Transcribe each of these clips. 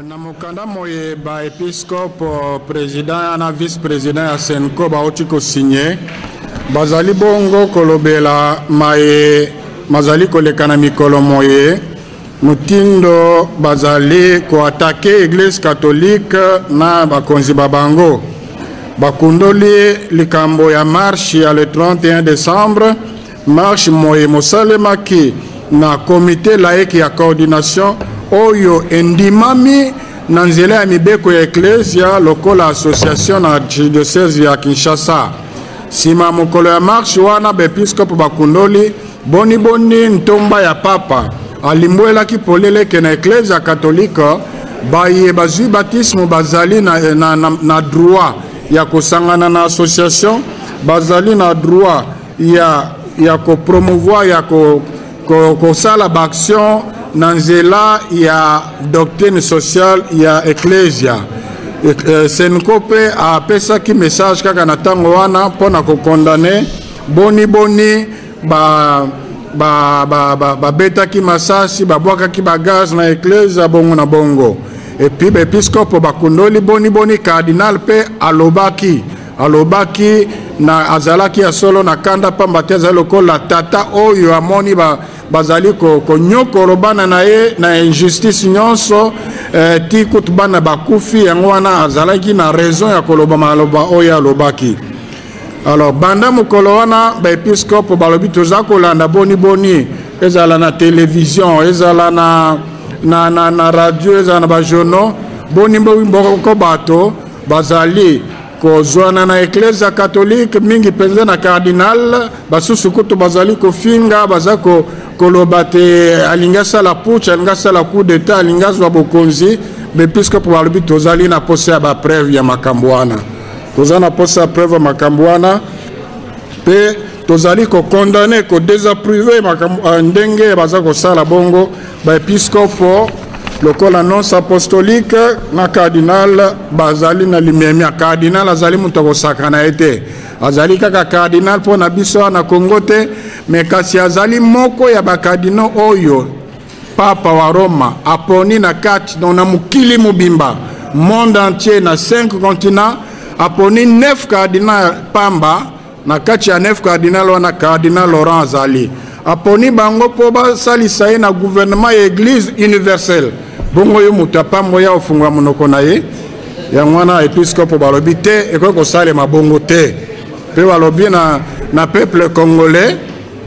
na mokanda moye baepiskope président na vice président ya senko bauti kosinye bazali bongo kolobela maye bazali koleka na mikolo moye. Motindo bazali koatake eglise catholique na bakonzi ba bango. Bakundoli likambo ya marshe ya le 31 décembre. Marshe moye mosalemaki na komite laïque ya coordination oyo endimami na nzela ya mibeko ya eklesia lokola association na diocese ya kinshasa. Nsima ya mokolo ya marshe wana baepiskope bakundoli boniboni ntomba ya papa alimbwelaki polele na eklesia katolike baye bazwi batisme bazali na, na, na, na droit ya kosangana na association bazali na droit ya, ya kopromouvoir ya kosala ko, ko baaction na nzela ya doctrine sociale ya eklesia e, senko mpe apesaki message kaka na ntango wana mpona kokondane boniboni ba babetaki ba, ba, ba masasi babwakaki bagaz na eklesia bongo na bongo. Epui baepiskope bakundoli boniboni cardinal mpe alobaki alobaki na azalaki ya solo na kanda pamba te azali lokola tata oyo amoni ba, bazali konyokolo bana na ye na injustice nyonso eh, ti kutu bana bakufi yango wana azalaki na raison ya koloba maloba oyo alobaki. Alors banda mokolo wana baepiskope balobi toza kolanda boniboni. Ezala na télévision ezala na, na, na, na radio ezala na bajournaux boniboko bato bazali kozwana na eklesia katholike mingi mpenza na cardinal basusu kutu bazali kofinga baza ko, koloba te alingi asala puch alingi asala coup d'état alingi azwa bokonzi baepiskope balobi tozali na posa ya bapreuve ya makambo wana. Toza na posa ya preuve ya makambo wana mpe tozali kokondane kodésaprouve ndenge baza kosala bongo baepiskopo lokola nonce apostolique na cardinal bazali na limemia. Cardinal azali moto akosakana ye te. Azali kaka cardinal mpo na biso wana na kongo te me kasi azali moko ya bakardinal oyo papa wa roma aponi na kati na mokili mobimba. Monde entier na 5 continent aponi 9 cardinal pamba na kati ya 9 cardinal wana cardinal laurent azali. Aponi bango mpo basalisa ye na gouvernement ya église universelle. Bongo yo moto apamba ya ofungwa monoko na ye yango wana episkope balobi te ekoki kosalema bongo te. Mpe balobi na, na peuple congolais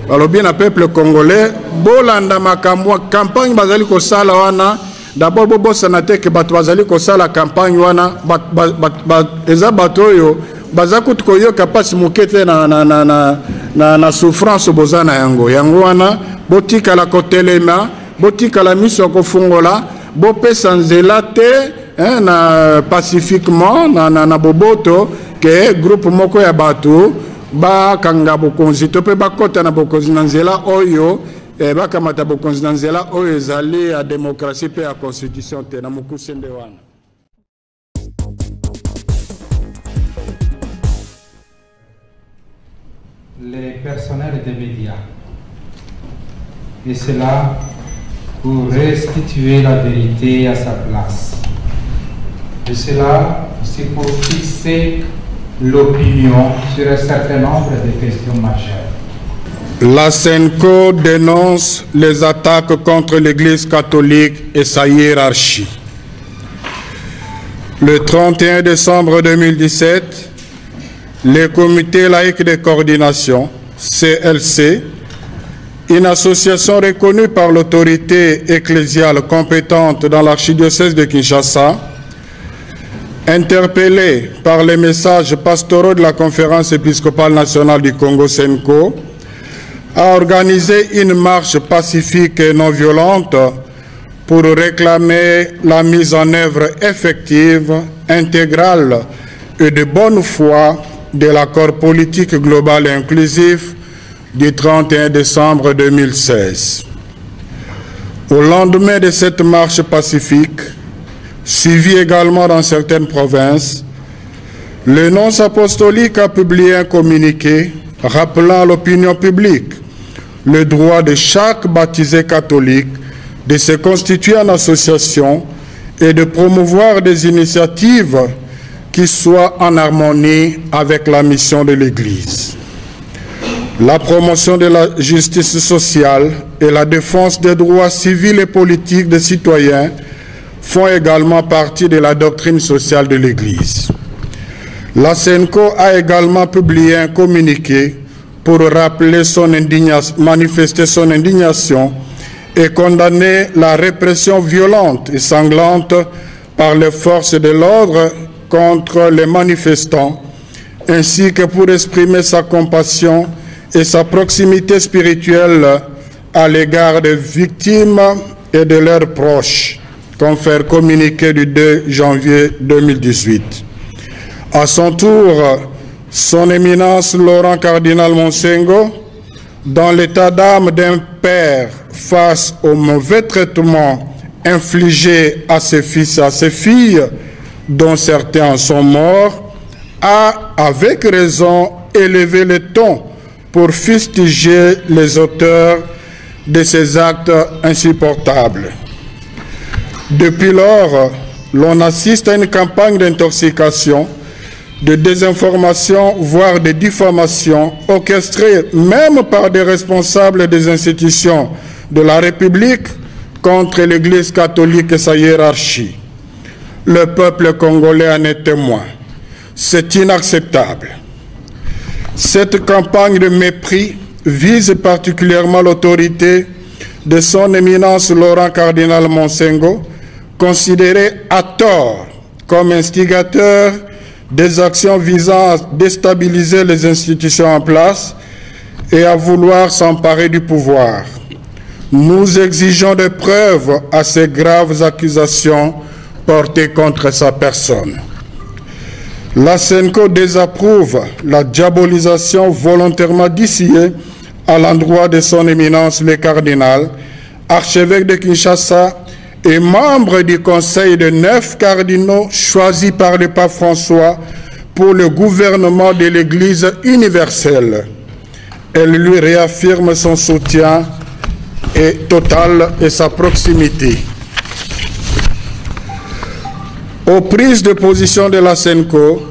balobi na peuple congolais bolanda makambo campagne bazali kosala wana. Dabord bobosana te ke bato bazali kosala campagne wana. Ba, ba, ba, eza bato oyo baza kutu koyoka mpasi moke te na, na, na, na, na, na souffrance boza na yango. Yango wana botikala kotelema botikala miso ya kofungola bopesa nzela te eh, na pacifiquement na, na, na boboto ke groupe moko ya bato bakanga bokonzi to mpe bakɔta na bokonzi na nzela oyo eh, bakamata bokonzi na nzela oyo ezali ya demokrasie mpe ya constitution te na mokuse nde wana les personnels des médias. Et cela pour restituer la vérité à sa place. Et cela aussi pour fixer l'opinion sur un certain nombre de questions majeures. La SENCO dénonce les attaques contre l'Église catholique et sa hiérarchie. Le 31 décembre 2017, le comité laïque de coordination, CLC, une association reconnue par l'autorité ecclésiale compétente dans l'archidiocèse de Kinshasa, interpellée par les messages pastoraux de la conférence épiscopale nationale du Congo SENCO, a organisé une marche pacifique et non violente pour réclamer la mise en œuvre effective, intégrale et de bonne foi de l'accord politique global et inclusif du 31 décembre 2016. Au lendemain de cette marche pacifique, suivie également dans certaines provinces, le nonce apostolique a publié un communiqué rappelant à l'opinion publique le droit de chaque baptisé catholique de se constituer en association et de promouvoir des initiatives qui soient en harmonie avec la mission de l'Église. La promotion de la justice sociale et la défense des droits civils et politiques des citoyens font également partie de la doctrine sociale de l'Église. La CENCO a également publié un communiqué pour rappeler son indignation, manifester son indignation et condamner la répression violente et sanglante par les forces de l'ordre contre les manifestants, ainsi que pour exprimer sa compassion et sa proximité spirituelle à l'égard des victimes et de leurs proches, confère communiqué du 2 janvier 2018. À son tour, son éminence Laurent Cardinal Monsengo, dans l'état d'âme d'un père face au mauvais traitement infligé à ses fils et à ses filles, dont certains sont morts, a avec raison élevé le ton pour fustiger les auteurs de ces actes insupportables. Depuis lors, l'on assiste à une campagne d'intoxication, de désinformation, voire de diffamation, orchestrée même par des responsables des institutions de la République contre l'Église catholique et sa hiérarchie. Le peuple congolais en est témoin. C'est inacceptable. Cette campagne de mépris vise particulièrement l'autorité de son éminence Laurent Cardinal Monsengo, considéré à tort comme instigateur des actions visant à déstabiliser les institutions en place et à vouloir s'emparer du pouvoir. Nous exigeons des preuves à ces graves accusations portées contre sa personne. La SENCO désapprouve la diabolisation volontairement dissillée à l'endroit de son éminence le cardinal, archevêque de Kinshasa et membre du conseil de neuf cardinaux choisis par le pape François pour le gouvernement de l'Église universelle. Elle lui réaffirme son soutien et total et sa proximité. Aux prises de position de la SENCO,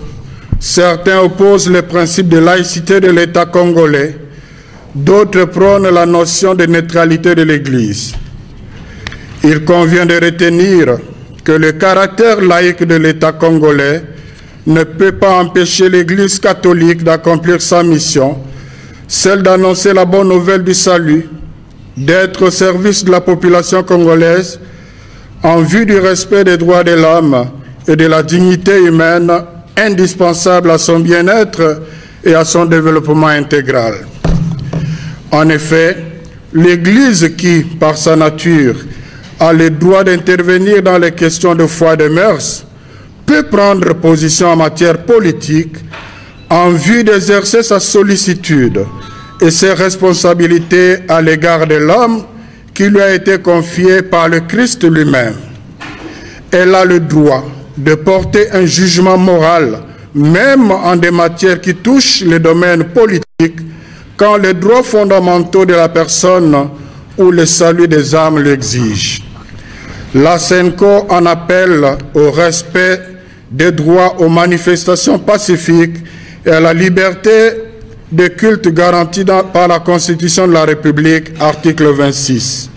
certains opposent le principe de laïcité de l'État congolais, d'autres prônent la notion de neutralité de l'Église. Il convient de retenir que le caractère laïque de l'État congolais ne peut pas empêcher l'Église catholique d'accomplir sa mission, celle d'annoncer la bonne nouvelle du salut, d'être au service de la population congolaise en vue du respect des droits de l'homme et de la dignité humaine indispensable à son bien-être et à son développement intégral. En effet, l'Église qui, par sa nature, a le droit d'intervenir dans les questions de foi et de mœurs, peut prendre position en matière politique en vue d'exercer sa sollicitude et ses responsabilités à l'égard de l'homme qui lui a été confié par le Christ lui-même. Elle a le droit de porter un jugement moral, même en des matières qui touchent le domaine politique, quand les droits fondamentaux de la personne ou le salut des âmes l'exigent. La SENCO en appelle au respect des droits aux manifestations pacifiques et à la liberté de culte garantie par la Constitution de la République, article 26.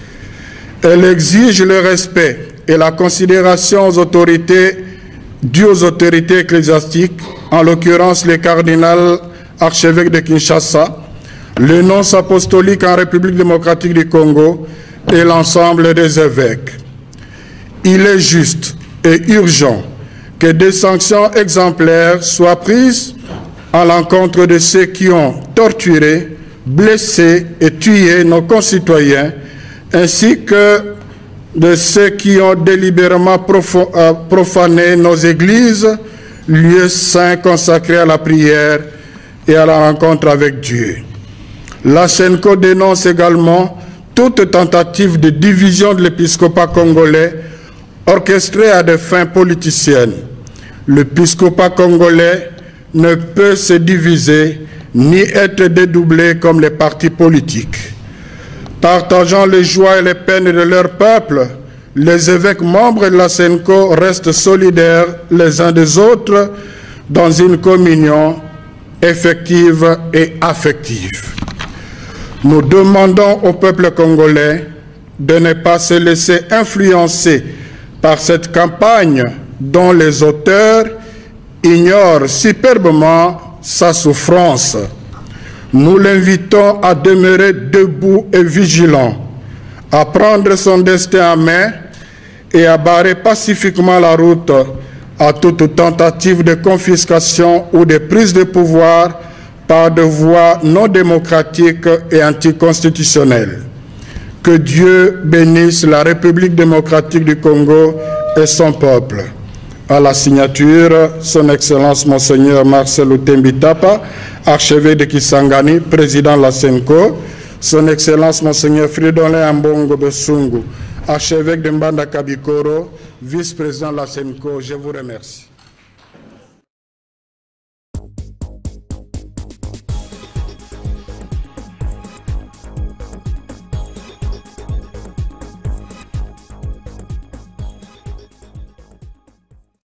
Elle exige le respect et la considération aux autorités dues aux autorités ecclésiastiques, en l'occurrence les cardinals archevêques de Kinshasa, le nonce apostolique en République démocratique du Congo et l'ensemble des évêques. Il est juste et urgent que des sanctions exemplaires soient prises à l'encontre de ceux qui ont torturé, blessé et tué nos concitoyens, ainsi que de ceux qui ont délibérément profané nos églises, lieux saints consacrés à la prière et à la rencontre avec Dieu. La SENCO dénonce également toute tentative de division de l'épiscopat congolais orchestrée à des fins politiciennes. L'épiscopat congolais ne peut se diviser ni être dédoublé comme les partis politiques. Partageant les joies et les peines de leur peuple, les évêques membres de la SENCO restent solidaires les uns des autres dans une communion effective et affective. Nous demandons au peuple congolais de ne pas se laisser influencer par cette campagne dont les auteurs ignorent superbement sa souffrance. Nous l'invitons à demeurer debout et vigilant, à prendre son destin en main et à barrer pacifiquement la route à toute tentative de confiscation ou de prise de pouvoir par des voies non démocratiques et anticonstitutionnelles. Que Dieu bénisse la République démocratique du Congo et son peuple. À la signature, Son Excellence Monseigneur Marcel Utembitapa, archevêque de Kisangani, président de la SENCO, Son Excellence Monseigneur Fridolin Ambongo Besungu, archevêque de Mbanda Kabikoro, vice-président de la SENCO. Je vous remercie.